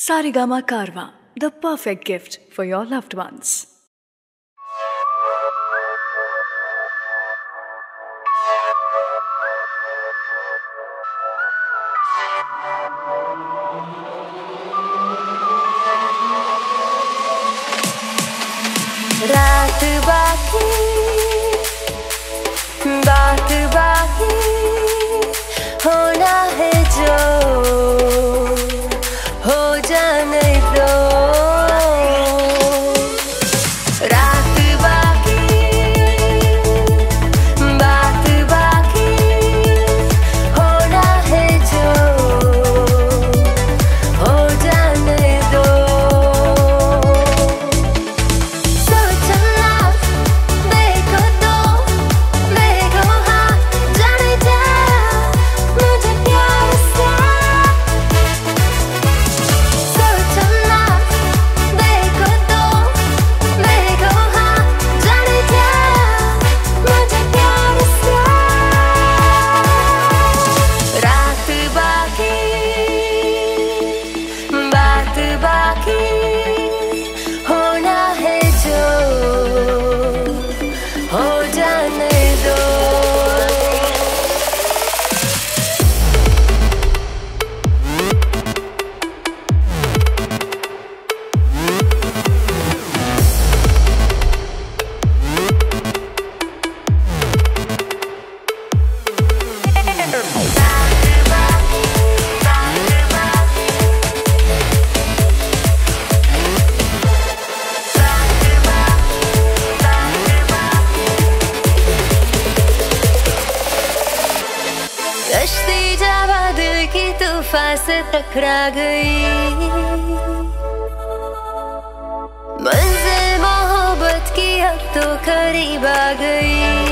Saregama Carvaan, the perfect gift for your loved ones. गुफा से टकरा गई। मंजिल मोहब्बत की अब तो करीब आ गई।